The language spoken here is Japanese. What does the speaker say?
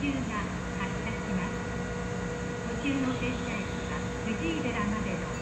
発車します。途中の停車駅は藤井寺までの